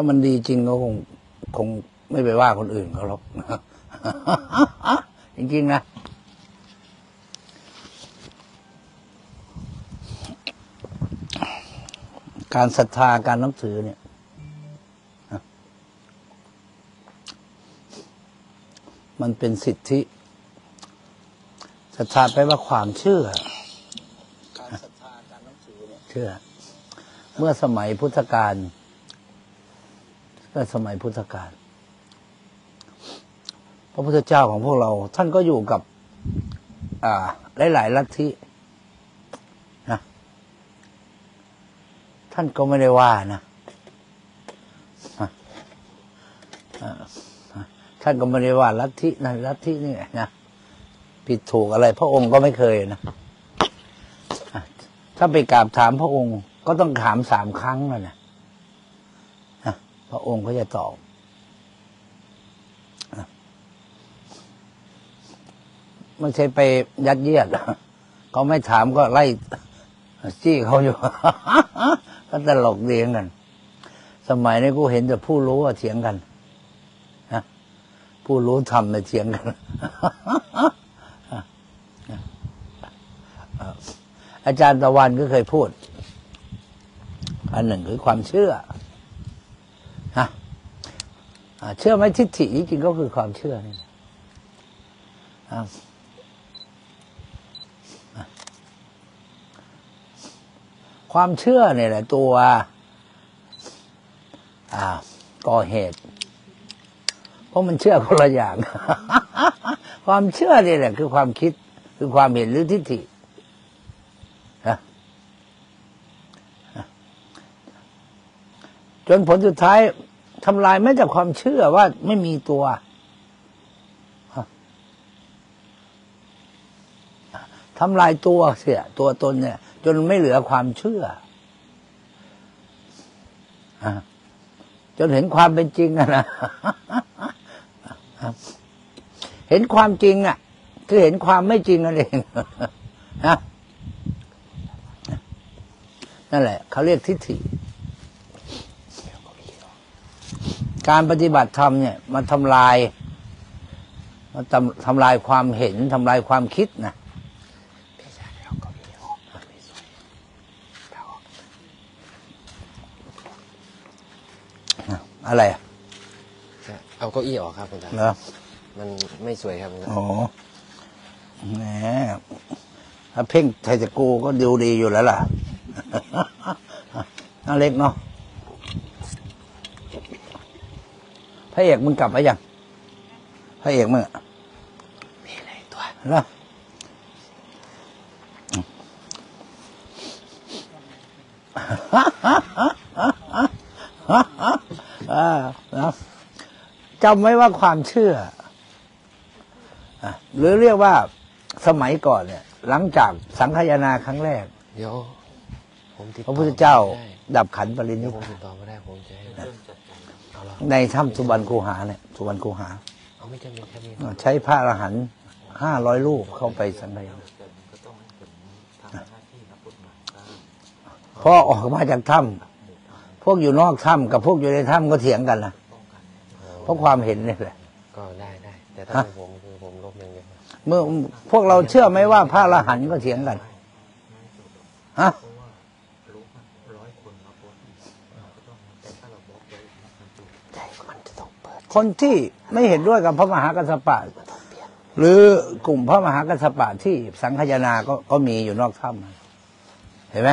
ถ้ามันดีจริงก็คงคงไม่ไปว่าคนอื่นเขาหรอกจริงๆนะการศรัทธาการนับถือเนี่ย มันเป็นสิทธิศรัทธาแปลว่าความเชื่อการศรัทธาการนับถือเนี่ยเชื่อ เมื่อสมัยพุทธกาล เมื่สมัยพุทธกาลพระพุทธเจ้าของพวกเรา ท่านก็อยู่กับ อ่า หลายๆลัทธินะท่านก็ไม่ได้ว่านะท่านก็ไม่ได้ว่าลัทธินั่นลัทธินี่นะผิดถูกอะไร พระองค์ก็ไม่เคยนะถ้าไปกราบถามพระองค์ ก็ต้องถามสามครั้งแล้วนะ พระองค์ก็จะตอบไม่ใช่ไปยัดเยียดเขาไม่ถามก็ไล่จี้เขาอยู่ ก็ตลกเดียงกัน สมัยนี้กูเห็นแต่ผู้รู้เถียงกันผู้รู้ทำในเถียงกันอาจารย์ตะวันก็เคยพูด อันหนึ่งคือความเชื่อ เชื่อไหมทิฏฐิจริงก็คือความเชื่อนี่ความเชื่อเนี่ยแหละตัวก่อเหตุ เพราะมันเชื่อคนละอย่าง ความเชื่อนี่แหละคือความคิด คือความเห็นหรือทิฏฐิจนผลสุดท้าย ทำลายแม้แต่ความเชื่อว่าไม่มีตัว ทำลายตัวเสีย ตัวตนเนี่ย จนไม่เหลือความเชื่อ จนเห็นความเป็นจริงอะนะ เห็นความจริงอะคือเห็นความไม่จริงนั่นเองนะนั่นแหละ เขาเรียกทิฏฐิ การปฏิบัติธรรมเนี่ยมันทำลายมันทำทำลายความเห็นทำลายความคิดนะอะไรอะเอาเก้าอี้ออกครับคุณตาเหรอมันไม่สวยครับคุณตาอ๋อแหมถ้าเพ่งไทยจะกูก็ดูดีอยู่แล้วล่ะน่าเล็กเนาะ ระเอกมึงกลับมายังพระเอกมึงอะนี่เลยตัวแล้วอ่านะจำไว้ว่าความเชื่ออะหรือเรียกว่าสมัยก่อนเนี่ย หลังจากสังคายนาครั้งแรก เดี๋ยวผมติดพระพุทธเจ้าได้ดับขันปริเดี๋นิยวพผมพาตินดต่อไม่ได้ผมจะให้เอาละ ในถ้ำสุวรรณคูหาเนี่ยสุวรรณคูหาเอาไม่จำเป็นแค่นี้ใช้พระอรหันต์ห้าร้อยรูปเข้าไปสังคายนาพอออกมาจากถ้ำพวกอยู่นอกถ้ำกับพวกอยู่ในถ้ำก็เถียงกันนะเพราะความเห็นนี่แหละก็ได้ได้แต่ถ้าฮะเป็นผมคือผมลบอย่างเดียวเมื่อพวกเราเชื่อไหมว่าพระอรหันต์ก็เถียงกันฮะ คนที่ไม่เห็นด้วยกับพระมหากัสสปะ หรือกลุ่มพระมหากัสสปะที่สังคยนาก็ก็มีอยู่นอกถ้ำเห็นไหม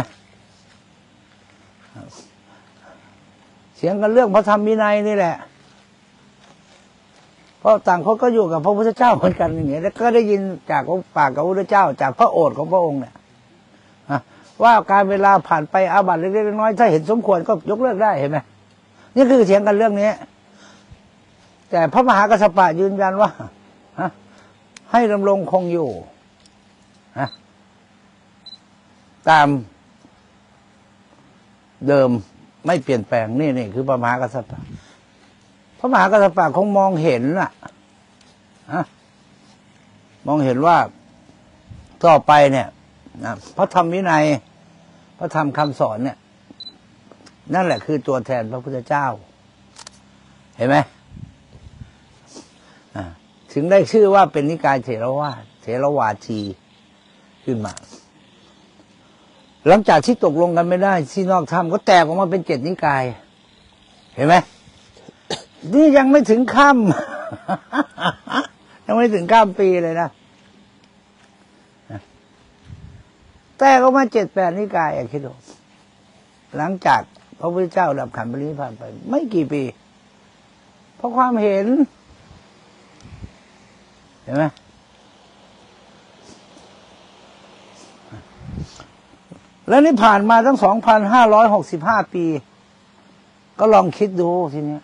เสียงกันเรื่องพระธรรมวินัยนี่แหละ เพราะต่างคนก็อยู่กับพระพุทธเจ้าเหมือนกันอย่างเงี้ยแล้วก็ได้ยินจากปากของพระพุทธเจ้า จากพระโอษฐ์ของพระองค์เนี่ยว่าการเวลาผ่านไปอาบัติเล็กๆน้อยๆถ้าเห็นสมควรก็ยกเลิกได้เห็นไหมนี่คือเถียงกันเรื่องนี้ แต่พระมหากัสสปะยืนยันว่าให้ดำรงคงอยู่ตามเดิมไม่เปลี่ยนแปลงนี่นี่คือพระมหากัสสปะพระมหากัสสปะคงมองเห็นน่ะมองเห็นว่าต่อไปเนี่ยนะพระธรรมวินัย พระธรรมคำสอนเนี่ย นั่นแหละคือตัวแทนพระพุทธเจ้า เห็นไหม ถึงได้ชื่อว่าเป็นนิกายเถรวาทเถรวาทีขึ้นมา หลังจากที่ตกลงกันไม่ได้ ที่นอกถ้ำก็แตกออกมาเป็นเจ็ดนิกาย เห็นไหมนี่ยังไม่ถึงข้ามยังไม่ถึงข้ามปีเลยนะแตกออกมาเจ็ดแปดนิกายอคิดดูหลังจากพระพุทธเจ้าดับขันธ์ปรินิพพานไป ไม่กี่ปี เพราะความเห็น เห็นไหมแล้วนี่ผ่านมาตั้งสองพันห้าร้อยหกสิบห้าปี ก็ลองคิดดูทีนี้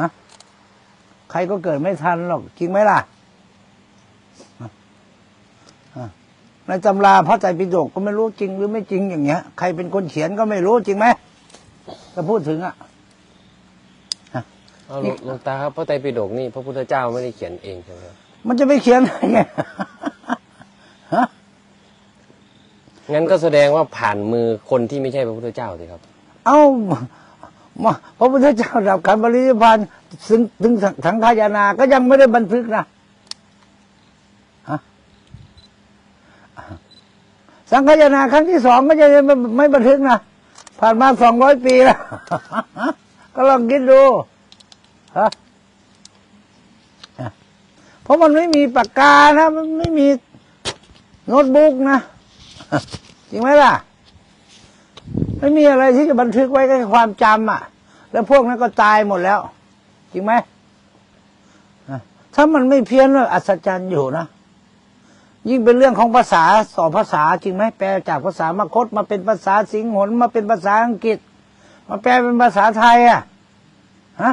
ฮะใครก็เกิดไม่ทันหรอกจริงไหมล่ะในตำราพระไตรปิฎกก็ไม่รู้จริงหรือไม่จริงอย่างเงี้ย ใครเป็นคนเขียนก็ไม่รู้จริงไหมถ้าพูดถึงอะ เอาหลวงหลวงตาครับพระไตรปิฎกนี่พระพุทธเจ้าไม่ได้เขียนเองใช่ไหมครับมันจะไปเขียนอะไรไงฮะงั้นก็แสดงว่าผ่านมือคนที่ไม่ใช่พระพุทธเจ้าสิครับ เอ้ามาพระพุทธเจ้าดับขันธ์ปรินิพพานถึงถึงสังขายนา ก็ยังไม่ได้บันทึกนะฮะสังขายนาครั้งที่สองก็จะไม่ไม่บันทึกนะผ่านมาสองร้อยปีแล้ว ก็ลองคิดดู ฮะเพราะมันไม่มีปากกานะ มันไม่มีโน้ตบุ๊กนะ จริงไหมล่ะ ไม่มีอะไรที่จะบันทึกไว้แค่ความจำอะ แล้วพวกนั้นก็ตายหมดแล้ว จริงไหมถ้ามันไม่เพี้ยนอัศจรรย์อยู่นะยิ่งเป็นเรื่องของภาษาสอบภาษาจริงไหมแปลจากภาษามคตมาเป็นภาษาสิงหนมาเป็นภาษาอังกฤษ มาแปลเป็นภาษาไทยอะฮะ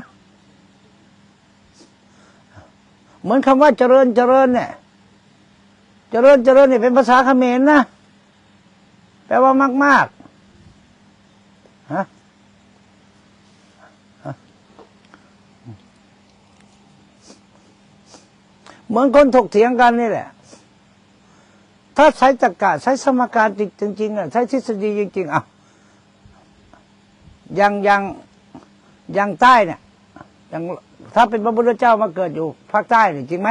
เหมือนคำว่าเจริญเจริญเนี่ย เจริญเจริญเนี่ยเป็นภาษาเขมรนะ แปลว่ามากมากฮะฮะเหมือนคนถกเถียงกันนี่แหละ ถ้าใช้ตรรกะใช้สมการจริงๆอะใช้ทฤษฎีจริงๆอะยังยังยังใต้เนี่ยยัง ถ้าเป็นพระพุทธเจ้ามาเกิดอยู่ภาคใต้นี่จริงไหม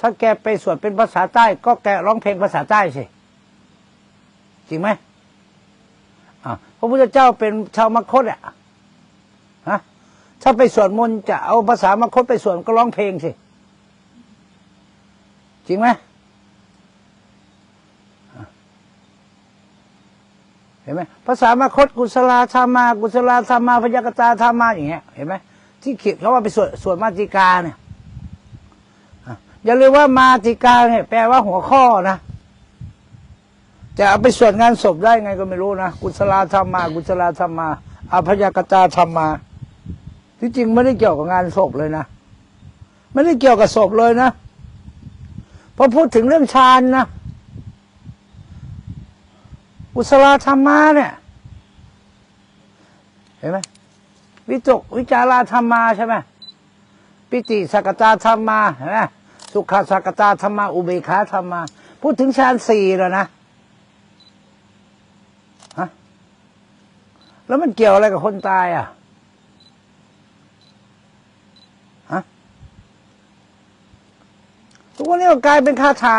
ถ้าแกไปสวดเป็นภาษาใต้ ก็แกร้องเพลงภาษาใต้สิจริงไหมพระพุทธเจ้าเป็นชาวมคตอะฮะถ้าไปสวดมนต์จะเอาภาษามคตไปสวดก็ร้องเพลงสิจริงไหมเห็นไหมภาษามคตกุศลธรรมา กุศลธรรมาพยากตาธรรมาอย่างเงี้ยเห็นไหม ที่เขียนเขาว่าไปสวดสวดมาติกาเนี่ยอย่าลืมว่ามาติกาเนี่ยแปลว่าหัวข้อนะจะเอาไปสวดงานศพได้ไงก็ไม่รู้นะกุศลธรรมากุศลธรรมาอภยกตาธรรมา ที่จริงไม่ได้เกี่ยวกับงานศพเลยนะไม่ได้เกี่ยวกับศพเลยนะพอพูดถึงเรื่องฌานนะกุศลธรรมาเนี่ย เห็นไหม วิจกวิจาราธรรมาใช่ไหมปิติสักตาธรรมาเห็นไหมสุขสักตาธรรมาอุเบขาธรรมา พูดถึงฌานสี่แล้วนะฮะแล้วมันเกี่ยวอะไรกับคนตายอะฮะทุกวันนี้ก็กลายเป็นคาถา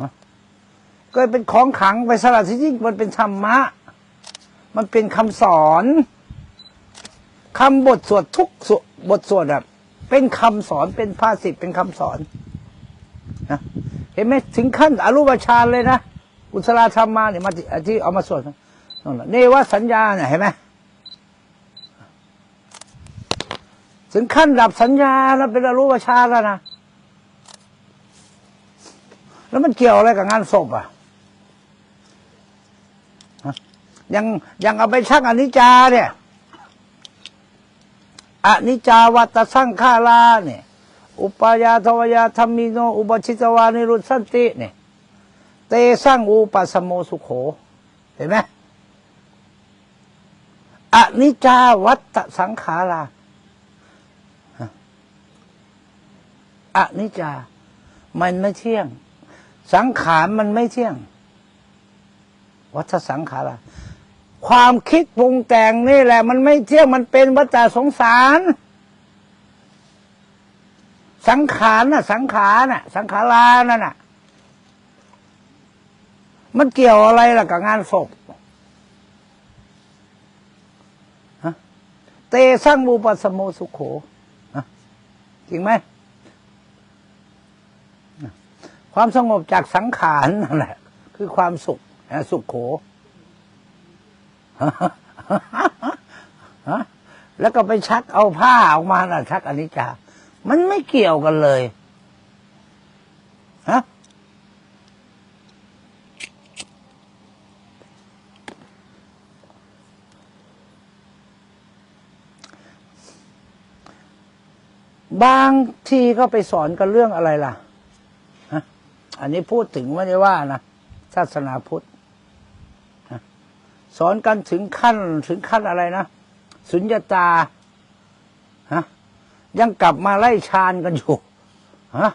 ฮะก็เป็นของขังไปสลัดที่จริงมันเป็นธรรมะ มันเป็นคำสอนคำบทสวดทุกสบทสวดแบบเป็นคำสอนเป็นภาษิตเป็นคำสอนนะเห็นไหมถึงขั้นอรูปฌานเลยนะกุศลธรรมมาเนี่ยมาที่ที่เอามาสวดนั่นแหละเนวสัญญาเนี่ยเห็นไหมถึงขั้นดับสัญญาแล้วเป็นอรูปฌานแล้วนะแล้วมันเกี่ยวอะไรกับงานศพอะ ยังยังเอาไปชักอนิจจาเนี่ยอนิจจาวัตสังขาราเนี่ย อุปายาทวยาธรรมิโน อุปชิตวานิรุตสันติเนี่ยเตสร้างอุปสมโมสุโข เห็นไหมอนิจจาวัตสังขาราอนิจจา มันไม่เที่ยง สังขารมันไม่เที่ยง วัฏสังขารา ความคิดปรุงแต่งนี่แหละ มันไม่เที่ยงมันเป็นวัฏสงสาร สังขารน่ะ สังขารน่ะ สังขารานั่นน่ะ มันเกี่ยวอะไรล่ะกับงานศพฮะเตสร้างบูปสมโมสุขโขฮะจริงไหมความสงบจากสังขารนั่นแหละ คือความสุขสุขโข แล้วก็ไปชักเอาผ้าออกมาน่ะชักอนิจจา มันไม่เกี่ยวกันเลยฮะบางทีก็ไปสอนกันเรื่องอะไรล่ะฮะอันนี้พูดถึงไม่ได้ว่านะศาสนาพุทธ สอนกันถึงขั้นถึงขั้นอะไรนะสุญญาตาฮะยังกลับมาไล่ฌานกันอยู่ฮะ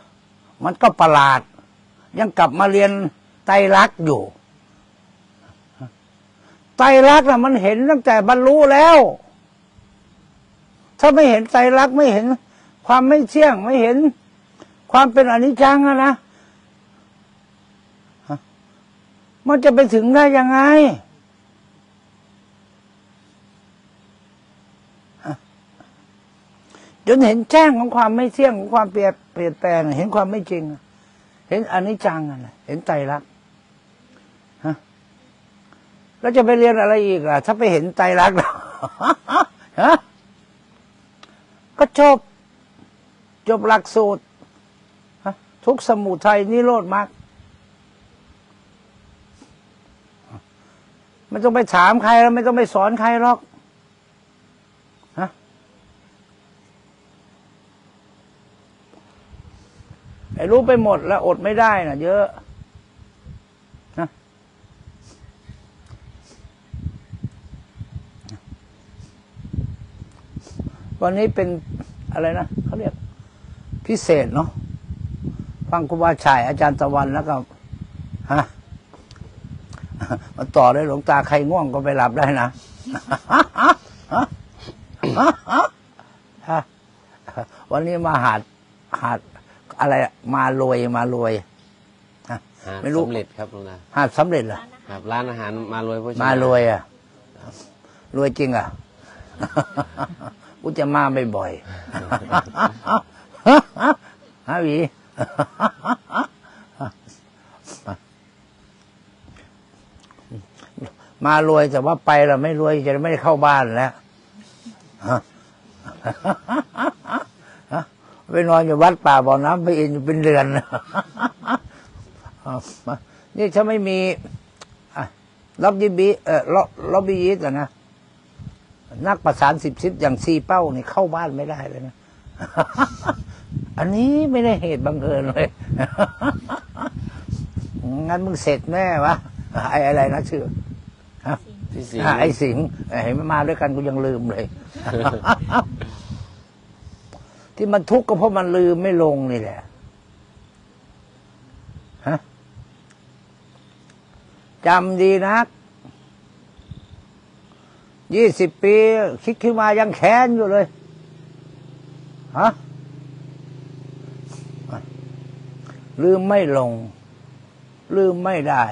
มันก็ประหลาด ยังกลับมาเรียนไตรลักษณ์อยู่ไตรลักษณ์น่ะมันเห็นตั้งแต่บรรลุแล้ว ถ้าไม่เห็นไตรลักษณ์ไม่เห็น ความไม่เที่ยงไม่เห็น ความเป็นอนิจจังอะนะมันจะไปถึงได้ยังไง จนเห็นแจ้งของความไม่เที่ยงของความเปลี่ยนเปลี่ยนแปลง เห็นความไม่จริง เห็นอนิจจังอะเห็นไตรักฮะแล้วจะไปเรียนอะไรอีกล่ะ ถ้าไปเห็นไตรักษณ์ฮะก็จบ จบหลักสูตรทุกสมุทัยนิโรธมรรคไม่ต้องไปถามใครแล้ว ไม่ต้องไปสอนใครหรอก รู้ไปหมดแล้วอดไม่ได้นะเยอะนะวันนี้เป็นอะไรนะเขาเรียกพิเศษเนาะฟังครูบาชายอาจารย์ตะวันแล้วก็ฮะมาต่อเลยหลวงตาใครง่วงก็ไปหลับได้นะฮะวันนี้มาหาดหาด อะไรอะมารวยมารวยฮะหาดไม่รู้ สำเร็จครับหลวงตาหาดสำเร็จเหรอครับร้านอาหารมารวยเพราะมารวยอะรวยจริงอะ กูจะมาบ่อยๆฮะหวีมารวยแต่ว่าไปเราไม่รวยจะไม่ได้เข้าบ้านแล้ว ไปนอนอยู่วัดป่าบ่อน้ำไปอินอยู่เป็นเดือนนี่ถ้าไม่มีอะล็อบบี้บีเอ่อล็อบล็อบบี้ยิสอะนะนักประสานสิบชิดอย่างซีเป้านี่เข้าบ้านไม่ได้เลยนะ อันนี้ไม่ได้เหตุบังเอิญเลย งั้นมึงเสร็จแน่วะไอ้อะไรนะชื่อพี่สิงห์อะไอ้สิงห์เห็นมันมาด้วยกันกูยังลืมเลย ที่มันทุกข์ก็เพราะมันลืมไม่ลงนี่แหละฮะจำดีนักยี่สิบปี คิดขึ้นมายังแค้นอยู่เลยฮะลืมไม่ลง ลืมไม่ได้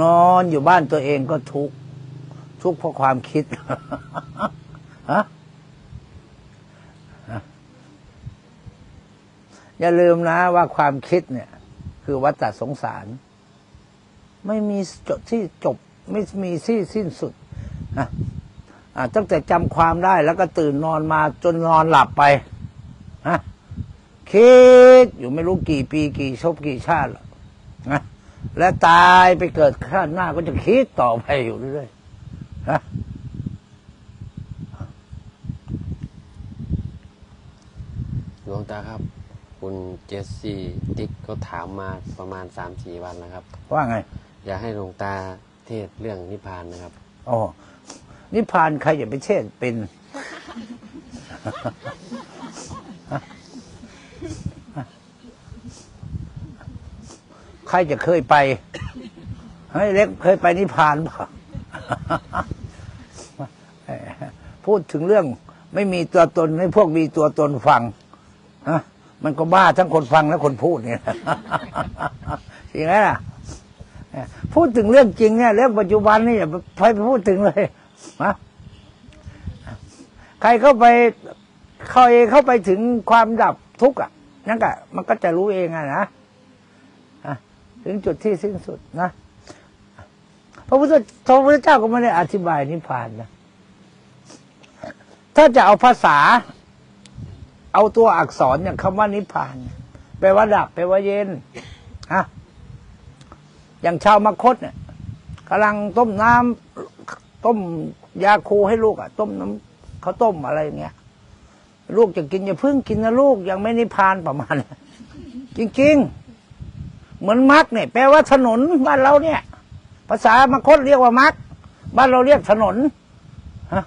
นอนอยู่บ้านตัวเองก็ทุกข์ทุกข์เพราะความคิดฮะ อย่าลืมนะว่าความคิดเนี่ย คือวัฏสงสาร ไม่มีจบที่จบ ไม่มีที่สิ้นสุดนะตั้งแต่จำความได้แล้วก็ตื่นนอนมาจนนอนหลับไปนะคิดอยู่ไม่รู้กี่ปีกี่ชบกี่ชาติหรอกนะและตายไปเกิดชาติหน้าก็จะคิดต่อไปอยู่เรื่อยๆนะหลวงตาครับ คุณเจสซี่ติ๊กก็ถามมาประมาณสามสี่วันแล้วครับ ว่าไง อยากให้หลวงตาเทศน์เรื่องนิพพานนะครับอ๋อนิพพานใครอย่าไปเทศน์เป็น ใครจะเคยไปให้เล็กเคยไปนิพพานเปล่าเอ่อพูดถึงเรื่องไม่มีตัวตนให้พวกมีตัวตนฟังฮะ มันก็บ้าทั้งคนฟังและคนพูดเนี่ยจริงไหมล่ะพูดถึงเรื่องจริงเนี่ยเรื่องปัจจุบันนี่อย่าไปพูดถึงเลยนะใครเข้าไปใครเข้าไปถึงความดับทุกข์อะ นั่นก็มันก็จะรู้เองอะนะอะถึงจุดที่สิ้นสุดนะพระพุทธพระพุทธเจ้าก็ไม่ได้อธิบายนิพพานนะถ้าจะเอาภาษา เอาตัวอักษรอย่างคำว่านิพพาน แปลว่าดับแปลว่าเย็นฮะอย่างชาวมคตเนี่ยกำลังต้มน้ำต้มยาคูให้ลูกอะ ต้มน้ำเขาวต้มอะไรอย่างเงี้ย ลูกจะกินอย่าพิ่งกินนะลูกยังไม่นิพพานประมาณนั้จริงๆ เหมือนมักเนี่ยแปลว่าถนนบ้านเราเนี่ย ภาษามคตเรียกว่ามักบ้านเราเรียกถนนฮะ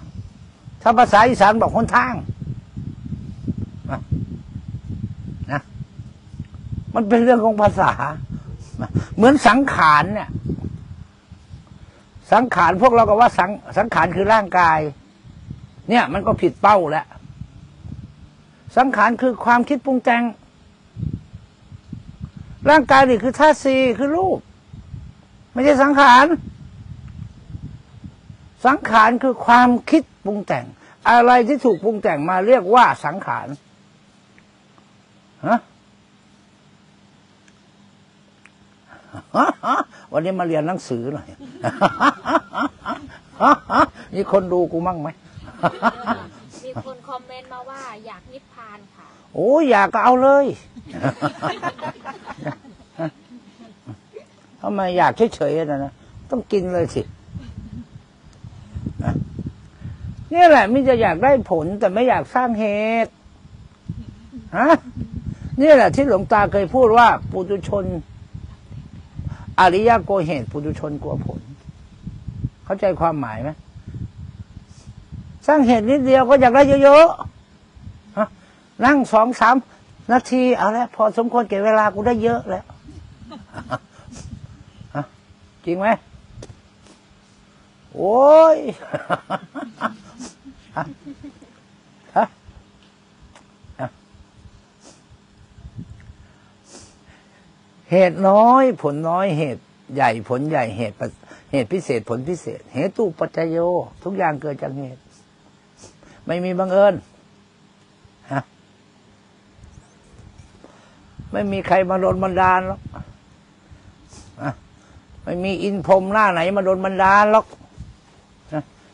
ถ้าภาษาอีสานบอกหนทางนะนะ มันเป็นเรื่องของภาษา เหมือนสังขารเนี่ย สังขารพวกเราก็ว่าสังสังขารคือร่างกาย เนี่ย มันก็ผิดเป้าแล้ว สังขารคือความคิดปรุงแต่ง ร่างกายนี่คือธาตุสี่คือรูป ไม่ใช่สังขาร สังขารคือความคิดปรุงแต่ง อะไรที่ถูกปรุงแต่งมาเรียกว่าสังขารฮะ วันนี้มาเรียนหนังสือหน่อยมีคนดูกูมั่งไหมมีคนคอมเมนต์มาว่าอยากนิพพานค่ะ โอ้ยอยากก็เอาเลยทำไมอยากเฉยๆนะนะต้องกินเลยสินะเนี่ยแหละมิจะอยากได้ผลแต่ไม่อยากสร้างเหตุฮะนี่แหละที่หลวงตาเคยพูดว่าปุถุชน อริยะโกเหตุปุถุชนกลัวผล เข้าใจความหมายไหมสร้างเหตุนิดเดียวก็อยากได้เยอะๆนั่งสองสามนาทีเอาล้วพอสมควรเก็บเวลากูได้เยอะแล้วจริงไหมโอ้ย ฮะฮะฮะ เหตุน้อยผลน้อยเหตุใหญ่ผลใหญ่เหตุเหตุพิเศษผลพิเศษ เหตุปัจจโย ทุกอย่างเกิดจากเหตุ ไม่มีบังเอิญฮะไม่มีใครมาโดนบันดาลหรอกไม่มีอินพรมหน้าไหนมาโดนบันดาลหรอก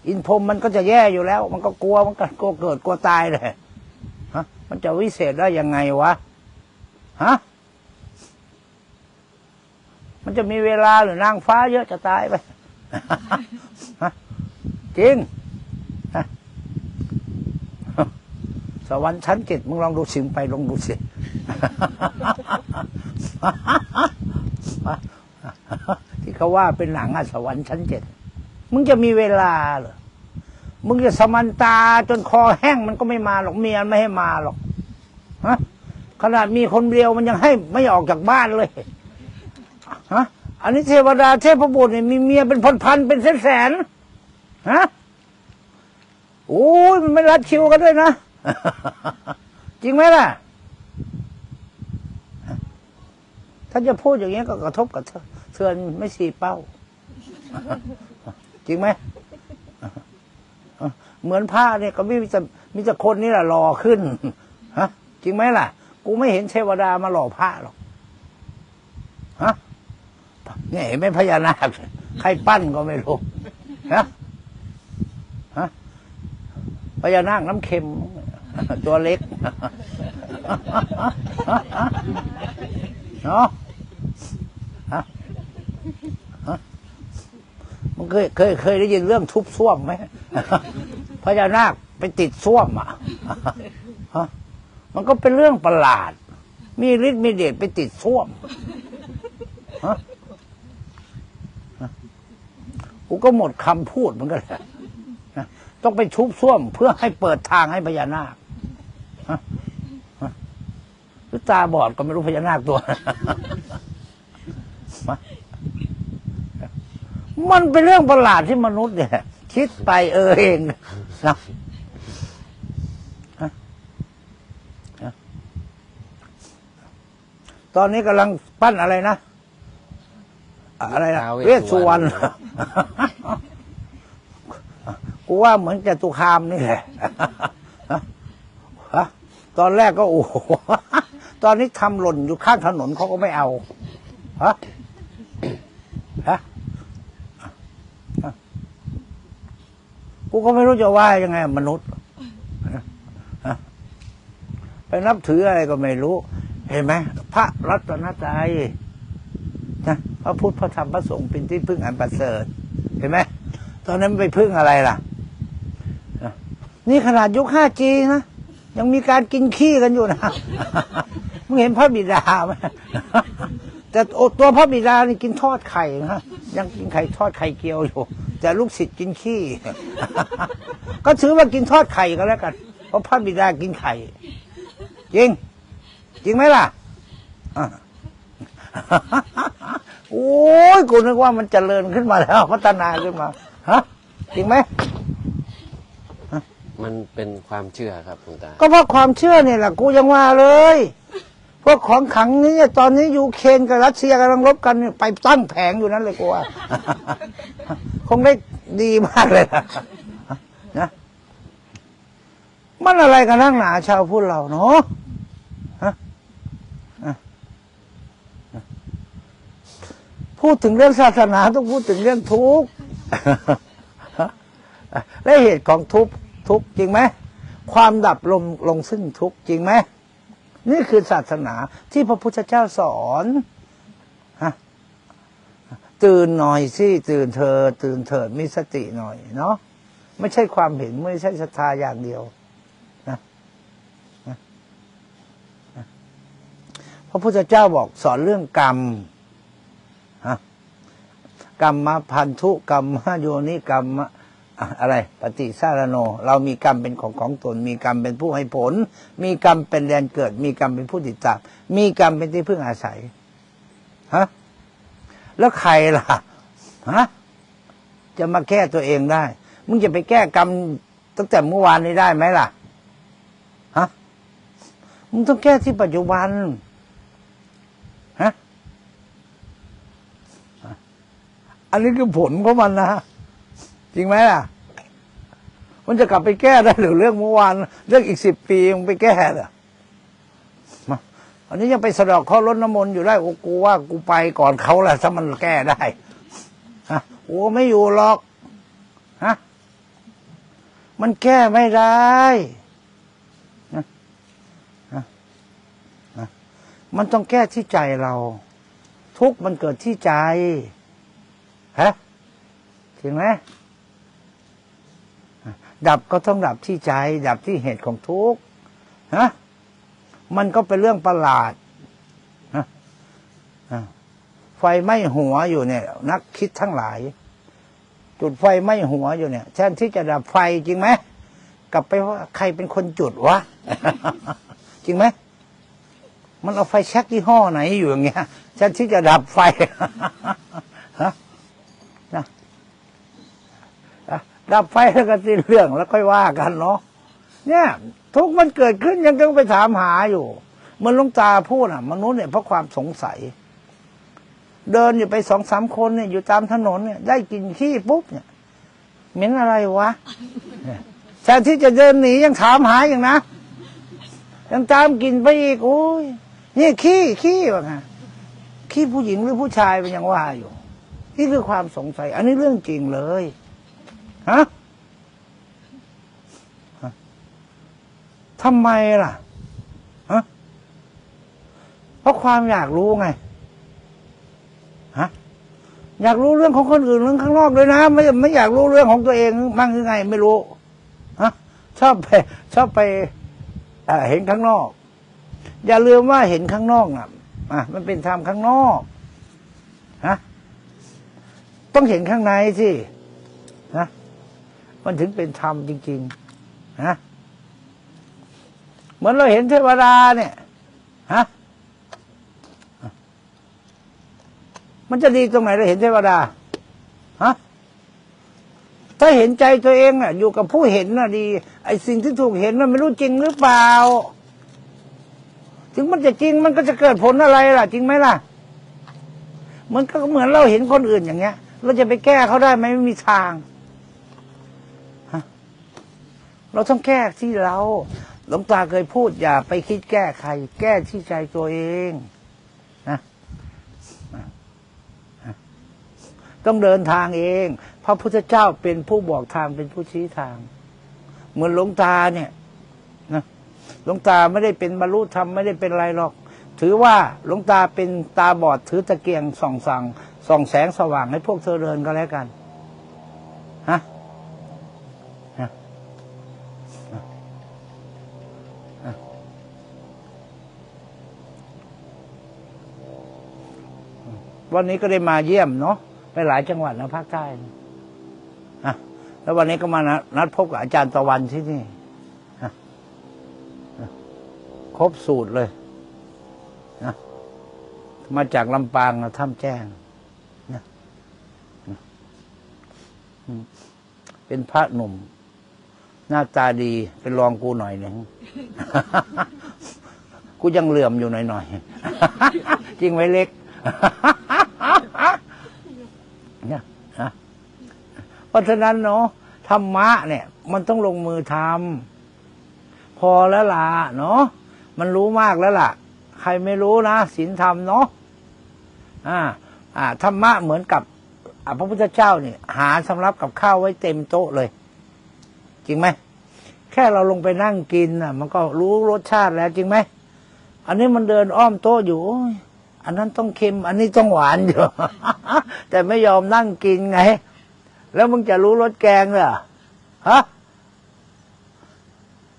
อินพรมมันก็จะแย่อยู่แล้ว มันก็กลัวมันก็กลัวเกิดกลัวตายเลยฮะมันจะวิเศษได้ยังไงวะฮะ มันจะมีเวลาหรือนางฟ้าเยอะจะตายไปจริงสวรรค์ชั้นเจ็ดมึงลองดูสิมงไปลองดูสิที่เขาว่าเป็นหนังอะสวรรค์ชั้นเจ็ดมึงจะมีเวลาเหรอมึงจะสมันตาจนคอแห้งมันก็ไม่มาหรอกเมียไม่ให้มาหรอกฮะขนาดมีคนเดียวมันยังให้ไม่ออกจากบ้านเลย ฮะอันนี้เทวดาเทพบุตรเนี่ยมีเมียเป็นพันๆเป็นแสนๆฮะโอ้ยมันไม่รัดคิวกันด้วยนะ จริงไหมล่ะ ถ้าจะพูดอย่างนี้ยก็กระทบกับเทือนไม่สีเป้า จริงไหมเหมือนผ้าเนี่ยก็มีแต่มีแต่คนนี่แหละหล่อขึ้นฮะจริงไหมล่ะ กูไม่เห็นเทวดามาหล่อผ้าหรอกฮะ เนี่ยเห็นไหมพญานาคใครปั้นก็ไม่รู้ฮะฮะพญานาคน้ำเค็ม ตัวเล็กเนาะฮะมันเคยเคยเคยได้ยินเรื่องทุบส้วมไหมพญานาคไปติดส้วมอะฮะมันก็เป็นเรื่องประหลาด มีฤทธิ์มีเดชไปติดส้วมฮะ กูก็หมดคำพูดเหมือนกันแหละต้องไปชุบส้วมเพื่อให้เปิดทางให้พญานาคหรือตาบอดก็ไม่รู้พญานาคตัว มันเป็นเรื่องประหลาดที่มนุษย์เนี่ย คิดไปเออเองนะตอนนี้กำลังปั้นอะไรนะ อะไรนะท้าวเวสสุวรรณกูว่าเหมือนจตุคามนี่แหละฮะตอนแรกก็โอ้โหตอนนี้ทำหล่นอยู่ข้างถนนเขาก็ไม่เอาฮะฮะกูก็ไม่รู้จะว่ายังไง มนุษย์ฮะไปนับถืออะไรก็ไม่รู้ เห็นไหมพระรัตนตรัย นะพระพุทธพระธรรมพระสงฆ์เป็นที่พึ่งอันประเสริฐเห็นไหมตอนนั้นไปพึ่งอะไรล่ะนะนี่ขนาดยุค 5G นะ ยังมีการกินขี้กันอยู่นะมึงเห็นพระบิดาไหมแต่โอ้ตัวพระบิดานี่กินทอดไข่นะยังกินไข่ทอดไข่เจียวอยู่ แต่ลูกศิษย์กินขี้ ก็ถือว่ากินทอดไข่ก็แล้วกัน เพราะพระบิดากินไข่ จริง จริงไหมล่ะอะ โอ้ยกูนึกว่ามันเจริญขึ้นมาแล้ว พัฒนาขึ้นมา ฮะ จริงไหม มันเป็นความเชื่อครับหลวงตา ก็เพราะความเชื่อเนี่ยแหละกูยังว่าเลย พวกของขลังนี้เนี่ยตอนนี้ยูเครนกับรัสเซียกำลังรบกันเนี่ยไปตั้งแผงอยู่นั่นเลยกูว่าคงได้ดีมากเลยนะนะมันอะไรกันนั่งหนาชาวพุทธเราเนาะฮะอะ พูดถึงเรื่องศาสนาต้องพูดถึงเรื่องทุกข์และเหตุของทุกข์ทุกข์จริงไหมความดับลงลงซึ่งทุกข์จริงไหมนี่คือศาสนาที่พระพุทธเจ้าสอนตื่นหน่อยสิตื่นเธอ ตื่นเถิดมีสติหน่อยเนาะไม่ใช่ความเห็นไม่ใช่ศรัทธาอย่างเดียวนะพระพุทธเจ้าบอกสอนเรื่องกรรม กรรมพันธุกรรมโยนิกรรมอะอะไร ปฏิสารโน เรามีกรรมเป็นของของตน มีกรรมเป็นผู้ให้ผล มีกรรมเป็นแดนเกิด มีกรรมเป็นผู้ติดตามมีกรรมเป็นที่พึ่งอาศัยฮะแล้วใครล่ะฮะจะมาแก้ตัวเองได้ มึงจะไปแก้กรรมตั้งแต่เมื่อวานนี้ได้ไหมล่ะฮะมึงต้องแก้ที่ปัจจุบันฮะ อันนี้คือผลของมันนะจริงไหมล่ะ มันจะกลับไปแก้ได้หรือเรื่องเมื่อวาน เรื่องอีกสิบปีมันไปแก้เหรอมาอันนี้ยังไปสะดอกข้อรถน้ำมนต์อยู่ได้โอ้กูว่ากูไปก่อนเขาแหละถ้ามันแก้ได้ฮะโอ้ไม่อยู่หรอกฮะมันแก้ไม่ได้นะนะนะมันต้องแก้ที่ใจเรา ทุกมันเกิดที่ใจ ฮะจริงไหมดับก็ต้องดับที่ใจ ดับที่เหตุของทุกข์ฮะมันก็เป็นเรื่องประหลาดฮะไฟไหม้หัวอยู่เนี่ย นักคิดทั้งหลาย จุดไฟไหม้หัวอยู่เนี่ยแทนที่จะดับไฟจริงไหมกลับไปว่าใครเป็นคนจุดวะจริงไหมมันเอาไฟแช็กยี่ห้อไหนอยู่อย่างเงี้ยแทนที่จะดับไฟ ฮะ นะอะ ดับไฟแล้วก็สิ้นเรื่องแล้วค่อยว่ากันเนาะเนี่ย ทุกมันเกิดขึ้นยังต้องไปถามหาอยู่มันลุงตาพูดอะ มนุษย์เนี่ยเพราะความสงสัย เดินอยู่ไปสองสามคนเนี่ยอยู่ตามถนนเนี่ยได้กลินขี้ปุ๊บเนี่ยเหม็นอะไรวะแทนที่จะเดินหนียังถามหาอย่างนะยังตามกลินไปอีกโอ้ยนี่ขี้ขี้ว่าไงขี้ผู้หญิงหรือผู้ชายเป็นยังว่าอยู่ นี่คือความสงสัย อันนี้เรื่องจริงเลย ฮะทำไมล่ะฮะเพราะความอยากรู้ไงฮะอยากรู้เรื่องของคนอื่นเรื่องข้างนอกด้วยนะไม่ไม่อยากรู้เรื่องของตัวเองมั่งหรือไง ไม่รู้ฮะชอบไปชอบไปเอ่อเห็นข้างนอก อย่าลืมว่าเห็นข้างนอกอะอะมันเป็นธรรมข้างนอกฮะต้องเห็นข้างในสิ มันถึงเป็นธรรมจริงๆนะเหมือนเราเห็นเทวดาเนี่ยฮะมันจะดีตรงไหนเราเห็นเทวดาฮะถ้าเห็นใจตัวเองอะ อยู่กับผู้เห็นน่ะดี ไอ้สิ่งที่ถูกเห็นมันไม่รู้จริงหรือเปล่า ถึงมันจะจริงมันก็จะเกิดผลอะไรล่ะ จริงไหมล่ะ มันก็เหมือนเราเห็นคนอื่นอย่างเงี้ย เราจะไปแก้เขาได้ไหมไม่มีทาง เราต้องแก้ที่เรา หลวงตาเคยพูดอย่าไปคิดแก้ใคร แก้ที่ใจตัวเองนะต้องเดินทางเอง พระพุทธเจ้าเป็นผู้บอกทางเป็นผู้ชี้ทาง เหมือนหลวงตาเนี่ยนะหลวงตาไม่ได้เป็นบรรลุธรรมไม่ได้เป็นอะไรหรอก ถือว่าหลวงตาเป็นตาบอดถือตะเกียงส่องสังส่องแสงสว่างให้พวกเธอเดินก็แล้วกันฮะฮะฮะ วันนี้ก็ได้มาเยี่ยมเนาะไปหลายจังหวัดนะภาคใต้นะแล้ววันนี้ก็มานัดพบกับอาจารย์ตะวันที่นี่อะครบสูตรเลยนะมาจากลำปางนะถ้ำแจ้งนะเป็นพระหนุ่ม หน้าตาดีเป็นรองกูหน่อยหนึ่งกูยังเหลื่อมอยู่หน่อยๆจริงไหมเล็ก เนี่ยฮะเพราะฉะนั้นเนาะธรรมะเนี่ย มันต้องลงมือทำพอแล้วล่ะเนาะมันรู้มากแล้วล่ะ ใครไม่รู้นะศีลธรรมเนาะอ่า อ่าธรรมะเหมือนกับพระพุทธเจ้าเนี่ย หาสำรับกับข้าวไว้เต็มโต๊ะเลย จริงไหมแค่เราลงไปนั่งกินอะ มันก็รู้รสชาติแล้วจริงไหมอันนี้มันเดินอ้อมโต๊ะอยู่ อันนั้นต้องเค็ม อันนี้ต้องหวานอยู่ แต่ไม่ยอมนั่งกินไง แล้วมึงจะรู้รสแกงเหรอฮะ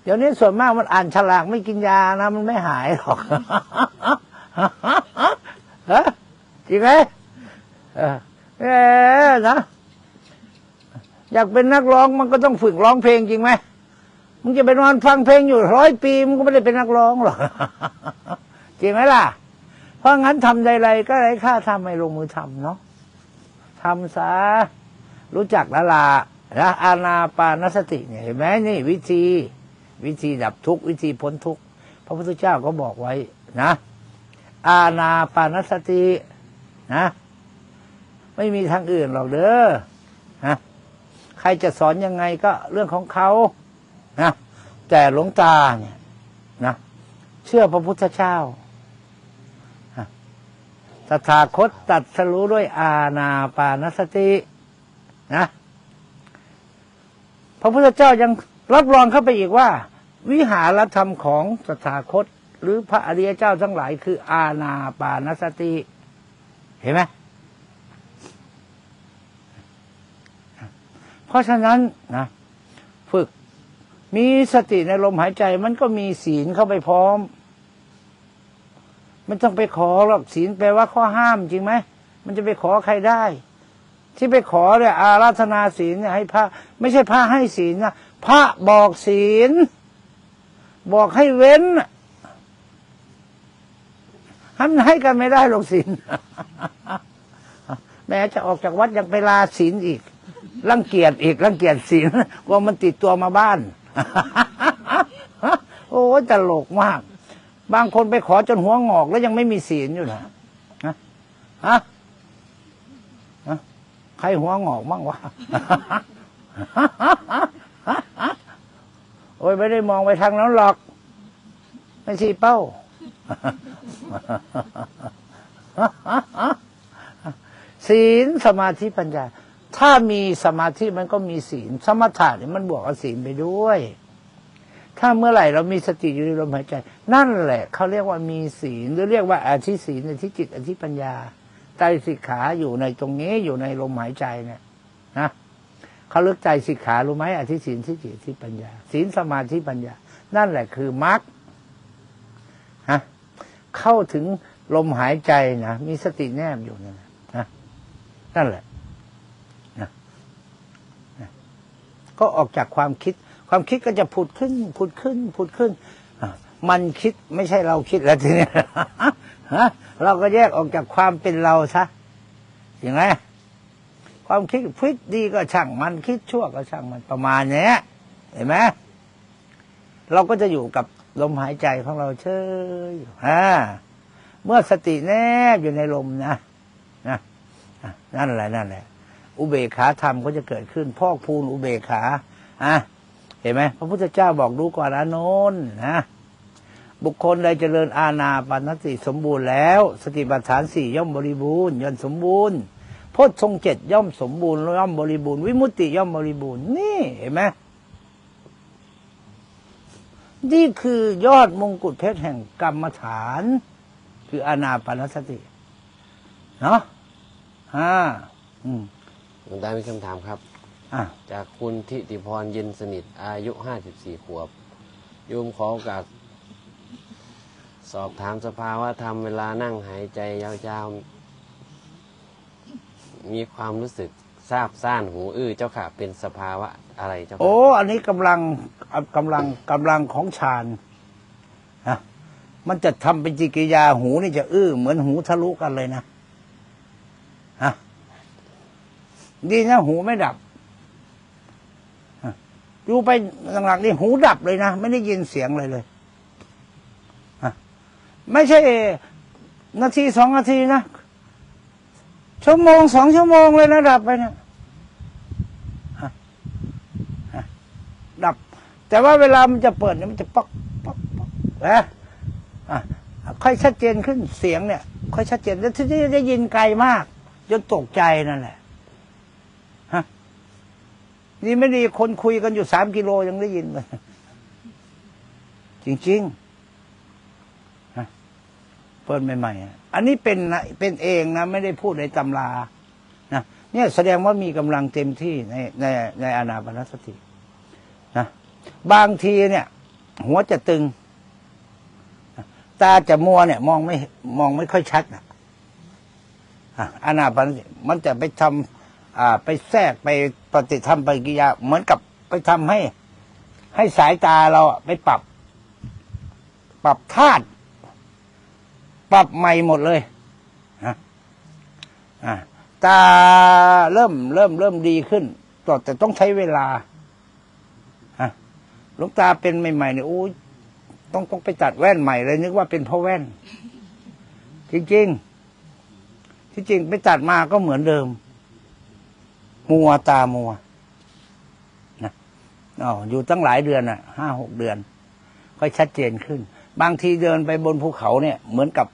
เดี๋ยวนี้ส่วนมากมันอ่านฉลากไม่กินยานะ มันไม่หายหรอกฮะจริงไหมเออเออนะอยากเป็นนักร้องมันก็ต้องฝึกร้องเพลงจริงไหมมึงจะไปนอนฟังเพลงอยู่ร้อยปี มึงก็ไม่ได้เป็นนักร้องหรอกจริงไหมล่ะ เพราะงั้นทำใดๆก็ไร้ค่าทำไม่ลงมือทำเนาะทำซะรู้จักล้วล่ะนะอานาปานสติเนี่ยเห็นไหมนี่ วิธีวิธีดับทุกข์วิธีพ้นทุกข์พระพุทธเจ้าก็บอกไว้นะ อาณาปานสตินะ ไม่มีทางอื่นหรอกเด้อนะใครจะสอนยังไงก็เรื่องของเขานะแต่หลวงตาเนี่ยนะ เชื่อพระพุทธเจ้า ตถาคตตัดสรู้ด้วยอาณาปานสตินะพระพุทธเจ้ายังรับรองเข้าไปอีกว่า วิหารธรรมของสถาคต หรือพระอริยเจ้าทั้งหลายคืออาณาปานสติ เห็นไหมเพราะฉะนั้นนะฝึกมีสติในลมหายใจมันก็มีศีลเข้าไปพร้อม ไม่ต้องไปขอหรอกศีลแปลว่าข้อห้ามจริงไหมมันจะไปขอใครได้ ที่ไปขอเนี่ยอาราธนาศีลเนี่ยให้พระ ไม่ใช่พระให้ศีลนะพระบอกศีล บอกให้เว้นทำให้กันไม่ได้หรอกศีลแม้จะออกจากวัดยังไปลาศีลอีกรังเกียจอีกรังเกียจศีลกลัวมันติดตัวมาบ้าน โอ้ตลกมาก บางคนไปขอจนหัวงอกแล้วยังไม่มีศีลอยู่นะฮะฮะฮะใครหัวงอกมั่งวะโอ้ยไม่ได้มองไปทางนั้นหรอก ไม่ใช่เป้า ศีลสมาธิปัญญา ถ้ามีสมาธิมันก็มีศีล สมถะเนี่ยมันบวกกับศีลไปด้วย ถ้าเมื่อไหร่เรามีสติอยู่ในลมหายใจ นั่นแหละเขาเรียกว่ามีศีลหรือเรียกว่าอาธิศีลอธิจิตอธิปัญญาใจสิกขาอยู่ในตรงนี้อยู่ในลมหายใจเนี่ยนะเขาเลือกใจสิกขารู้ไหมอธิศีลที่จิตที่ปัญญาศีลสมาธิปัญญา นั่นแหละคือมรรคฮะเข้าถึงลมหายใจนะมีสติแนบอยู่นั่นนะนะนั่นแหละนะนะก็ออกจากความคิด ความคิดก็จะผุดขึ้น ผุดขึ้น ผุดขึ้น มันคิดไม่ใช่เราคิดแล้วทีนี้ฮะเราก็แยกออกจากความเป็นเราซะอย่างไรความคิดคิดดีก็ช่างมันคิดชั่วก็ช่างมันประมาณเนี้ยเห็นไหมเราก็จะอยู่กับลมหายใจของเราเฉยอยู่อ่าเมื่อสติแนบอยู่ในลมนะนะอะนั่นแหละนั่นแหละ อุเบกขาธรรมก็จะเกิดขึ้นพอกพูนอุเบกขาอะ เห็นไหมพระพุทธเจ้าบอกดูก่อนอานนท์นะบุคคลใดเจริญอาณาปานสติสมบูรณ์แล้ว สติปัฏฐานสี่ย่อมบริบูรณ์ย่อมสมบูรณ์โพชฌงเจ็ดย่อมสมบูรณ์ย่อมบริบูรณ์วิมุตติย่อมบริบูรณ์นี่เห็นไหมนี่คือยอดมงกุฎเพชรแห่งกรรมฐาน คืออาณาปานสติเนาะอ่าอืมหลวงตามีคำถามครับ อะจากคุณทิติพรเย็นสนิท อายุ 54 ขวบ โยมขอโอกาสสอบถามสภาวะธรรมเวลานั่งหายใจยาวๆ มีความรู้สึกทราบซ่านหูอื้อเจ้าค่ะ เป็นสภาวะอะไรเจ้าค่ะโอ้ อันนี้กำลังกำลังกำลังของฌานนะมันจะทำเป็นจิกิริยาหูนี่จะอื้อ เหมือนหูทะลุกันเลยนะฮะดีนะหูไม่ดับฮะ อยู่ไปหลังๆนี่หูดับเลยนะ ไม่ได้ยินเสียงเลยเลยฮะไม่ใช่ นาทีสองนาทีนะชั่วโมงสองชั่วโมงเลยนะดับไปเนี่ยดับ แต่ว่าเวลามันจะเปิดเนี่ยมันจะป๊อกป๊อกป๊อกนะอะค่อยชัดเจนขึ้นเสียงเนี่ย ค่อยชัดเจนแล้วที่ได้ยินไกลมากจนตกใจนั่นแหละ นี่ไม่ดีคนคุยกันอยู่สามกิโลยังได้ยินเลยจริงๆเปิดใหม่ๆอะอันนี้เป็นนะเป็นเองนะไม่ได้พูดในตำรานะเนี่ยแสดงว่ามีกำลังเต็มที่ในในในอนาปนสตินะบางทีเนี่ย หัวจะตึง ตาจะมัวเนี่ย มองไม่มองไม่ค่อยชัดนะอะอานาปนสติมันจะไปทำ ไปแทรกไปปฏิทำปฏิกิริยาเหมือนกับไปทำให้ ให้สายตาเราไปปรับ ปรับธาตุปรับใหม่หมดเลยตาเริ่มเริ่มเริ่มดีขึ้นแต่ต้องใช้เวลาหลวงตาเป็นใหม่ๆเนี่ยโอ้ยต้องต้องไปตัดแว่นใหม่เลยนึกว่าเป็นเพราะแว่น จริงๆ ที่จริงไปตัดมาก็เหมือนเดิม มัวตามัวนะอ๋ออยู่ตั้งหลายเดือนอะห้าหกเดือน ค่อยชัดเจนขึ้น บางทีเดินไปบนภูเขาเนี่ย เหมือนกับ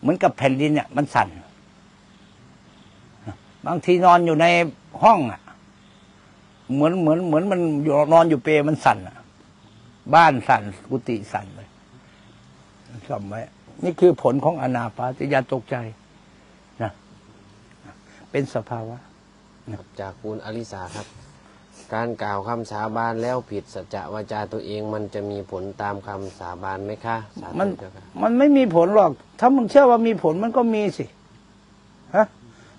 เหมือนกับแผ่นดินเนี่ย มันสั่นบางทีนอนอยู่ในห้องอะ เหมือนเหมือนเหมือนมันอยู่นอนอยู่เปรมันสั่นอะ บ้านสั่นกุฏิสั่นเลยจำไว้นี่คือผลของอนาปาติยาตกใจนะเป็นสภาวะ จากคุณอลิสาครับ การกล่าวคำสาบานแล้วผิดสัจจะวาจาตัวเองมันจะมีผลตามคำสาบานไหมคะสาธุมันเจ้าค่ะมันไม่มีผลหรอก ถ้ามึงเชื่อว่ามีผลมันก็มีสิฮะ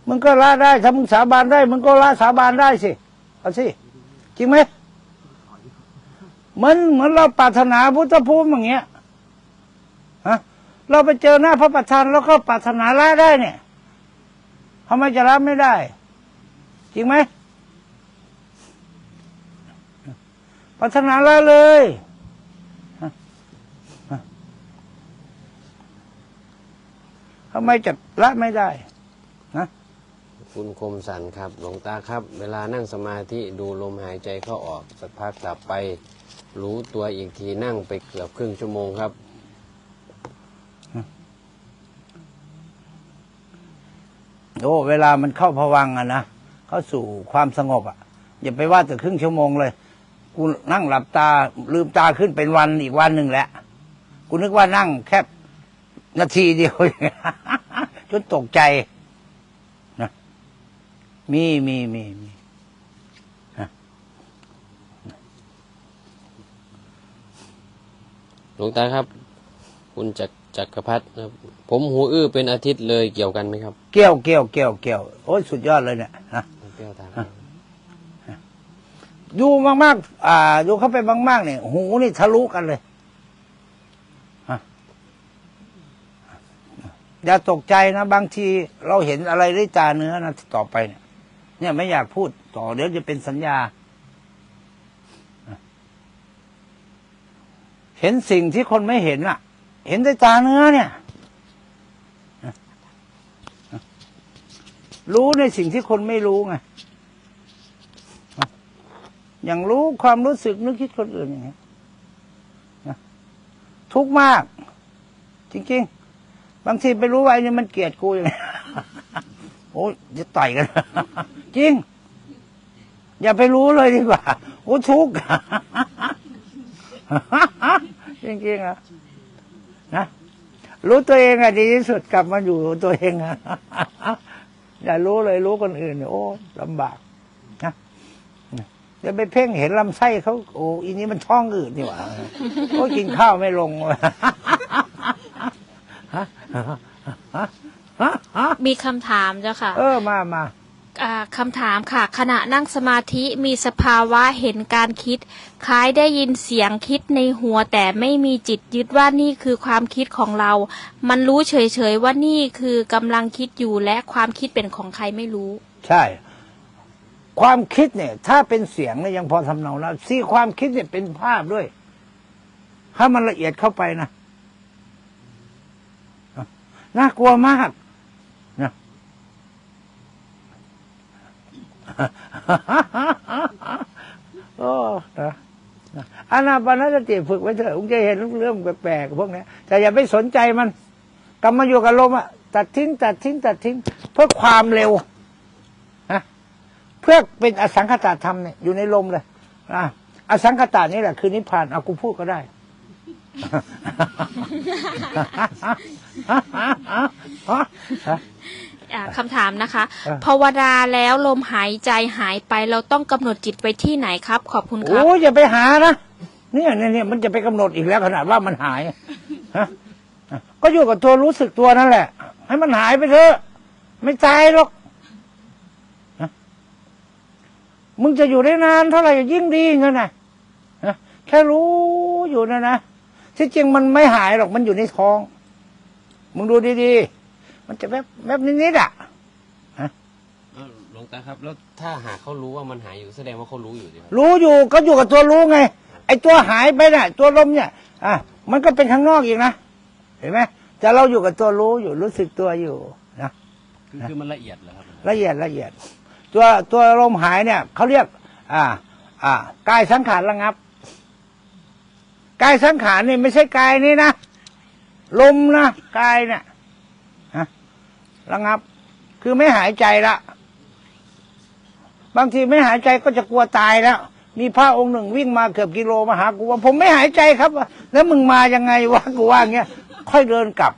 มึงก็ละได้ ถ้ามึงสาบานได้มึงก็ละสาบานได้สิเอาสิจริงไหมเหมือนเหมือนเราปรารถนาพุทธภูมิอย่างเงี้ยฮะเราไปเจอหน้าพระประธานแล้วก็ปรารถนาละได้เนี่ยทำไมจะละไม่ได้ จริงไหมปรารถนาละเลยฮะฮะทำไมจะละไม่ได้คุณคมสันครับ หลวงตาครับ เวลานั่งสมาธิดูลมหายใจเข้าออกสักพักกลับไป รู้ตัวอีกทีนั่งไปเกือบครึ่งชั่วโมงครับโอ้เวลามันเข้าผวังค์อะนะ เข้าสู่ความสงบอะอย่าไปว่าแต่ครึ่งชั่วโมงเลย กูนั่งหลับตาลืมตาขึ้นเป็นวันอีกวันหนึ่งแหละ กูนึกว่านั่งแค่นาทีเดียวจนตกใจนะมีมีมีมีหลวงตาครับ คุณจักรจักรพัฒน์ครับ ผมหูอื้อเป็นอาทิตย์เลยเกี่ยวกันไหมครับ เกี่ยวเกี่ยวเกี่ยวเกี่ยวโอ้ยสุดยอดเลยเนี่ยนะ เปรี้ยวตามดูมากๆอ่าดูเข้าไปมากๆเนี่ยหูนี่ทะลุกันเลยฮะอย่าตกใจนะ บางทีเราเห็นอะไรด้วยตาเนื้อนะต่อไปเนี่ย เนี่ยไม่อยากพูดต่อเดี๋ยวจะเป็นสัญญา เห็นสิ่งที่คนไม่เห็นอะ เห็นด้วยตาเนื้อเนี่ย รู้ในสิ่งที่คนไม่รู้ไงอย่างรู้ความรู้สึกนึกคิดคนอื่นอย่างเงี้ยนะทุกข์มาก จริงๆ บางทีไปรู้ว่าไอ้นี่มันเกลียดกูอย่างเงี้ยโอ้ยจะต่อยกัน จริง อย่าไปรู้เลยดีกว่าโอ้ทุกข์จริงๆอะนะรู้ตัวเองอะดีที่สุดกลับมาอยู่กับตัวเองอะ อย่ารู้เลยรู้คนอื่นเนี่ยโอ้ลำบากนะจะไปเพ่งเห็นลำไส้เขาโอ้อีนี้มันท้องอืดนี่หว่าโอ้กินข้าวไม่ลงมีคำถามเจ้าค่ะ เออมามาอ่า คำถามค่ะ ขณะนั่งสมาธิมีสภาวะเห็นการคิด คล้ายได้ยินเสียงคิดในหัวแต่ไม่มีจิตยึดว่านี่คือความคิดของเรา มันรู้เฉยๆว่านี่คือกำลังคิดอยู่และความคิดเป็นของใครไม่รู้ ใช่ ความคิดเนี่ย ถ้าเป็นเสียงเนี่ยยังพอทำเนาแล้วซีความคิดเนี่ยเป็นภาพด้วย ถ้ามันละเอียดเข้าไปนะน่ากลัวมากนะ โอ้นะนะอานาปานสติฝึกไว้เถอะคุณจะเห็นเรื่องแปลกๆพวกเนี้ยแต่อย่าไปสนใจมันกลับมาอยู่กับลมอะตัดทิ้ง ตัดทิ้ง ตัดทิ้ง เพื่อความเร็วนะเพื่อเป็นอสังขตธรรมเนี่ยอยู่ในลมเลยนะอสังขตานี่แหละคือนิพพานเอากูพูดก็ได้ อ่าคำถามนะคะเออภาวนาแล้วลมหายใจหายไปเราต้องกำหนดจิตไปที่ไหนครับ ขอบคุณครับ โอ้ยอย่าไปหานะเนี่ยเนี่ยเนี่ยมันจะไปกำหนดอีกแล้วขนาดว่ามันหายฮะก็อยู่กับตัวรู้สึกตัวนั่นแหละ ให้มันหายไปเถอะ ไม่ตายหรอกฮะมึงจะอยู่ได้นานเท่าไหร่ยิ่งดีเงี้ยนะฮะแค่รู้อยู่นะนะที่จริงมันไม่หายหรอกมันอยู่ในท้อง มึงดูดีๆ มันจะแบบแบบนิดๆอะเอ้าหลวงตาครับ แล้วถ้าหากเขารู้ว่ามันหายอยู่แสดงว่าเขารู้อยู่ดิครับรู้อยู่ก็อยู่กับตัวรู้ไง ไอ้ตัวหายไปน่ะ ตัวลมเนี่ย อะมันก็เป็นข้างนอกอีกนะเห็นไหมแต่เราอยู่กับตัวรู้อยู่รู้สึกตัวอยู่นะคือคือมันละเอียดเหรอครับละเอียดละเอียด ตัวตัวลมหายเนี่ยเขาเรียก อ่า อ่ากายสังขารระงับกายสังขารนี่ไม่ใช่กายนี่นะลมนะกายเนี่ยฮะ ระงับ คือไม่หายใจละ บางทีไม่หายใจก็จะกลัวตายแล้ว มีพระองค์หนึ่งวิ่งมาเกือบกิโลมาหากูว่า ผมไม่หายใจครับ แล้วมึงมายังไงวะกูว่าอย่างเงี้ย ค่อยเดินกลับ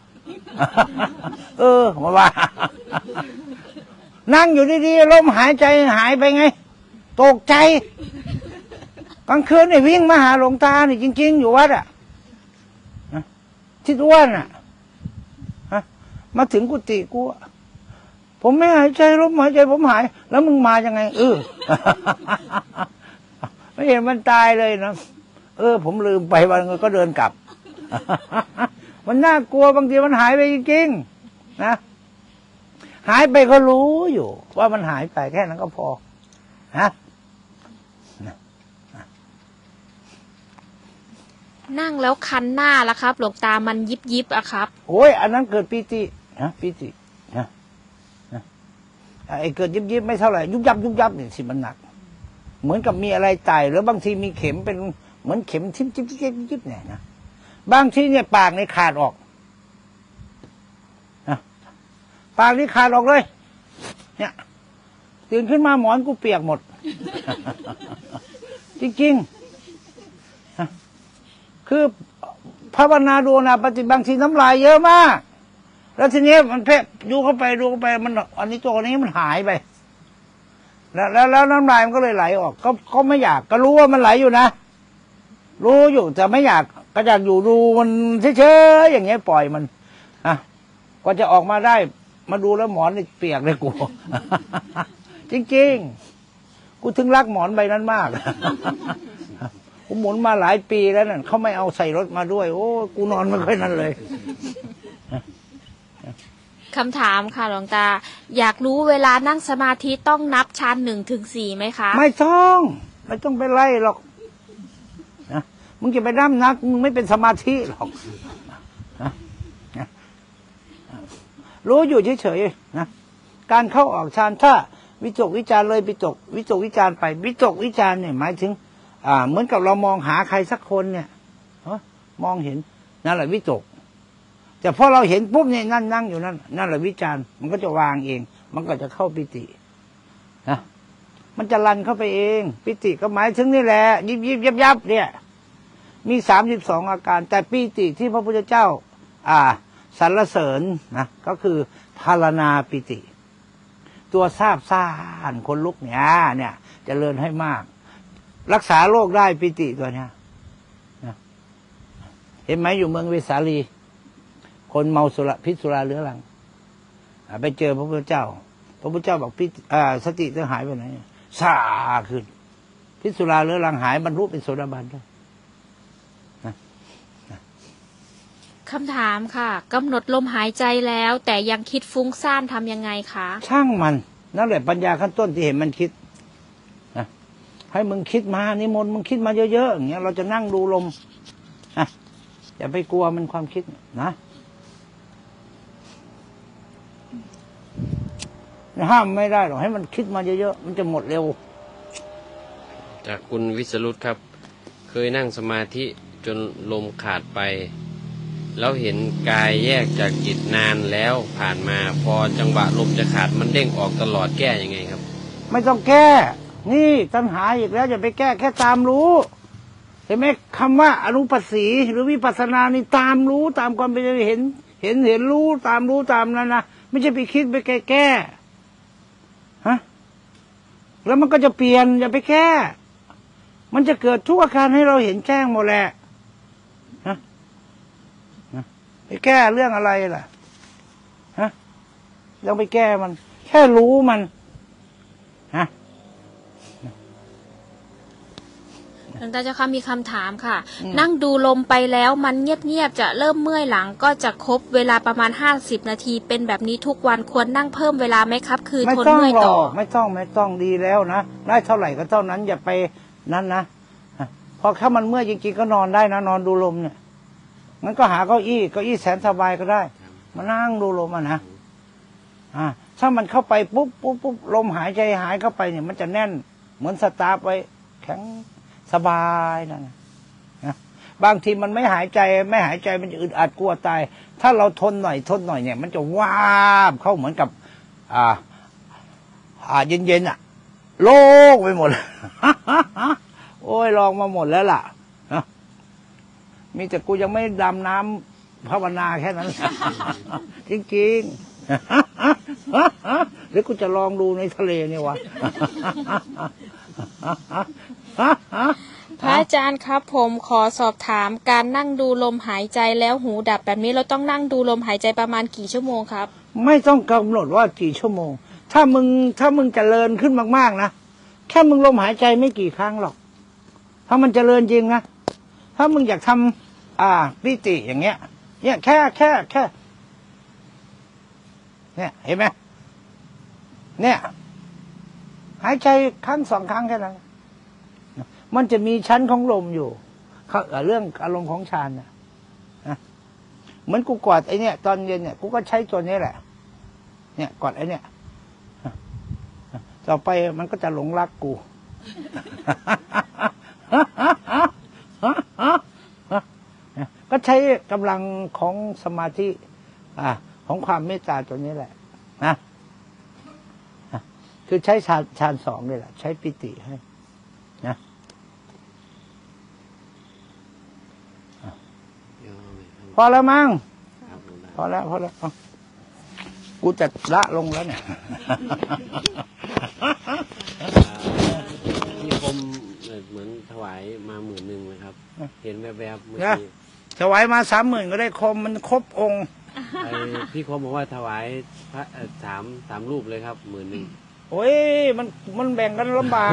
เออมาว่า นั่งอยู่ดีๆลมหายใจหายไปไง ตกใจกลางคืนเนี่ยวิ่งมาหาหลวงตาเนี่ยจริง ๆ อยู่วัดอะนะทิดอ้วนอะ มาถึงกุฏิกูอะผมไม่หายใจลมหายใจผมหาย แล้วมึงมายังไง เออไม่เห็นมันตายเลยนะเออ ผมลืมไปวันก็เดินกลับ มันน่ากลัวบางทีมันหายไปจริงๆนะหายไปก็รู้อยู่ ว่ามันหายไปแค่นั้นก็พอนะนั่งแล้วคันหน้าแล้วครับ หลวงตามันยิบยิบๆอะครับ โอ้ย อันนั้นเกิดปีติ นะปีตินะนะไอ้เกิดยิบยิบไม่เท่าไหร่ยุบยับยุบยับเนี่ยสิมันหนัก เหมือนกับมีอะไรไต่หรือบางทีมีเข็มเป็นเหมือนเข็มทิ่มทิ่มทิ่มทิ่มทิ่มเนี่ยนะบางทีเนี่ยปากในขาดออกนะปากนี่ขาดออกเลย เนี่ยตื่นขึ้นมาหมอนกูเปียกหมด จริงๆนะคือภาวนาดูนะปฏิบัติบางทีน้ำลายเยอะมาก แล้วทีนี้มันเพะดูเข้าไปดูเข้าไปมัน อันนี้ตัวนี้มันหายไปแล้วแล้วแล้วน้ำลายมันก็เลยไหลออก ก็ก็ไม่อยาก ก็รู้ว่ามันไหลอยู่นะรู้อยู่แต่ไม่อยากก็อยากอยู่ดูมันเฉยๆอย่างเงี้ยปล่อยมันอะกว่าจะออกมาได้ มาดูแล้วหมอนนี่เปียกเลยกูจริงๆ กูถึงรักหมอนใบนั้นมากกูหมุนมาหลายปีแล้วนั่นเขาไม่เอาใส่รถมาด้วย โอ้กูนอนไม่ค่อยนั่นเลย คำถามค่ะหลวงตา อยากรู้เวลานั่งสมาธิต้องนับชั้นหนึ่งถึงสี่ไหมคะ ไม่ต้อง ไม่ต้องไปไล่หรอกนะมึงจะไปนั่งนักมึงไม่เป็นสมาธิหรอกนะนะรู้อยู่เฉยๆนะการเข้าออกฌานถ้าวิจกวิจารเลยวิจกวิจกวิจารไป วิจกวิจารเนี่ยหมายถึง อ่า เหมือนกับเรามองหาใครสักคนเนี่ยเอ้อมองเห็นนั่นแหละวิจก แต่พอเราเห็นปุ๊บเนี่ยนั่นนั่งอยู่นั่นนั่นแหละวิจารณ์มันก็จะวางเอง มันก็จะเข้าปิตินะมันจะลันเข้าไปเอง ปิติก็หมายถึงนี่แหละ ยิบยิบยับยับเนี่ย มีสามสิบสองอาการ แต่ปิติที่พระพุทธเจ้า อ่าสรรเสริญนะก็คือพารณาปิติ ตัวทราบซ่านคนลุกเนี่ยเนี่ยจเจริญให้มาก รักษาโรคได้ปิติตัวเนี้ยนะเห็นไหมอยู่เมืองเวสาลี คนเมาสุราพิษสุราเรื้อรังอ่าไปเจอพระพุทธเจ้า พระพุทธเจ้าบอกพิษอ่าสติจะหายไปไหนซาขึ้น พิษสุราเรื้อรังหายบรรลุเป็นโสดาบันได้คำถามค่ะกำหนดลมหายใจแล้ว แต่ยังคิดฟุ้งซ่านทำยังไงคะช่างมันนั่นแหละปัญญาขั้นต้นที่เห็นมันคิดนะให้มึงคิดมานิมนต์มึงคิดมาเยอะๆอย่างเงี้ยเราจะนั่งดูลมนะอย่าไปกลัวมันความคิดนะ ห้ามไม่ได้หรอกให้มันคิดมาเยอะๆมันจะหมดเร็ว จากคุณวิสรุตครับ เคยนั่งสมาธิจนลมขาดไป แล้วเห็นกายแยกจากจิตนานแล้วผ่านมาพอจังหวะลมจะขาดมันเด้งออกตลอดแก้ยังไงครับ ไม่ต้องแก้ นี่ตัณหาอีกแล้วอย่าไปแก้แค่ตามรู้เห็นไหมคำว่าอนุปัสสีหรือวิปัสสนานี่ตามรู้ตามความเป็นจริงเห็น เห็นเห็นรู้ตามรู้ตามนั้นนะไม่ใช่ไปคิดไปแก้แก้ฮะ แล้วมันก็จะเปลี่ยนอย่าไปแก้ มันจะเกิดทุกอาการให้เราเห็นแจ้งหมดแหละนะฮะไปแก้เรื่องอะไรล่ะฮะต้องไปแก้มัน แค่รู้มันฮะ หลวงตาเจ้าค่ะมีคำถามค่ะ นั่งดูลมไปแล้วมันเงียบๆจะเริ่มเมื่อยหลังก็จะครบเวลาประมาณ50นาที เป็นแบบนี้ทุกวันควรนั่งเพิ่มเวลาไหมครับ คือไม่ทนต้องเมื่อยหรต่ออกไม่ต้องไม่ต้องดีแล้วนะได้เท่าไหร่ก็เท่านั้นอย่าไปนั่นนะฮะพอถ้ามันเมื่อยจริงๆก็นอนได้นะ นอนดูลมเนี่ยงั้นก็หาเก้าอี้เก้าอี้แสนสบายก็ได้ มานั่งดูลมอะนะอ่าถ้ามันเข้าไปปุ๊บปุ๊บปุ๊บลมหายใจหายเข้าไปเนี่ย มันจะแน่น เหมือนสตาร์ฟไว้แข็ง สบายนั่นนะบางทีมันไม่หายใจไม่หายใจมันจะอึดอัดกลัวตาย ถ้าเราทนหน่อยทนหน่อยเนี่ย มันจะวาบเข้าเหมือนกับ อ่า อ่าเย็นๆอะ โล่งไปหมดโอ้ยลองมาหมดแล้วล่ะนะมีแต่กูยังไม่ดำน้ำภาวนาแค่นั้นจริงๆหรือกูจะลองดูในทะเลเนี่ยวะ พระอาจารย์ครับผมขอสอบถามการนั่งดูลมหายใจแล้วหูดับแบบนี้เราต้องนั่งดูลมหายใจประมาณกี่ชั่วโมงครับ ไม่ต้องกำหนดว่ากี่ชั่วโมง ถ้ามึงถ้ามึงจเจริญขึ้นมากๆนะแค่มึงลมหายใจไม่กี่ครั้งหรอก ถ้ามันจเจริญจริงนะถ้ามึงอยากทำอ่าปิติอย่างเงี้ย เนี่ยแค่แค่แค่เนี่ยเห็นไหมเนี่ย หายใจครั้งสองครั้งแค่นั้น มันจะมีชั้นของลมอยู่เขาเออเรื่องอารมณ์ของฌานนะเหมือนกูกอดไอเนี่ย ตอนเย็นเนี่ยกูก็ใช้ตัวนี้แหละ เนี่ยกอดไอเนี่ยต่อไปมันก็จะหลงรักกูก็ใช้กำลังของสมาธิอ่าของความเมตตาตัวนี้แหละนะคือใช้ฌานฌานสองนี่แหละ ใช้ปิติให้นะ พ อแล้วมั้งพอแล้วพอแล้วเอากูจะละลงแล้วเนี่ยมีคมเหมือนถวายมาหมื่นหนึ่งนะครับ เห็นแวบๆเมื่อนะกี้ถวายมาสามหมื่นก็ได้คมมันครบองค์ไอ้พี่คมบอกว่าถวายพระเอ่อสามสามรูปเลยครับหมื่นหนึ่งโอ้ยมันมันแบ่งกันลำบาก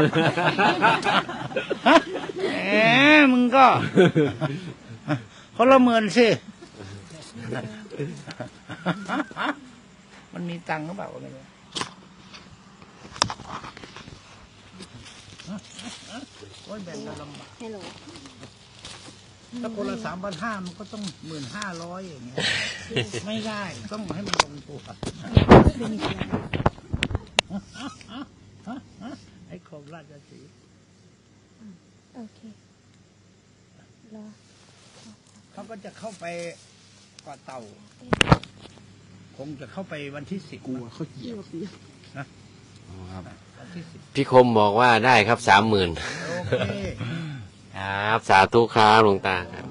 ฮะแหมมึงก็คนละหมื่นสิ มันมีตังค์หรือเปล่าก็ไม่รู้โอ้ยแบ่งกันลำบากฮัลโหลถ้าคนละสามพันห้ามันก็ต้องหมื่นห้าร้อยอย่างเงี้ย ไม่ได้ ต้องให้มันลงตัวไอ้ขอบราชสีห์โอเครอเขาก็จะเข้าไปเกาะเต่า คงจะเข้าไปวันที่สิบกลัวเขาเหยียบวันที่สิบพี่คมบอกว่าได้ครับสามหมื่นโอเค ครับ สาธุครับหลวงตาครับ